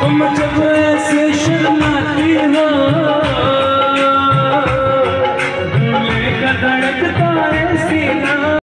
तुम जब ऐसे शर्माती हो धड़कता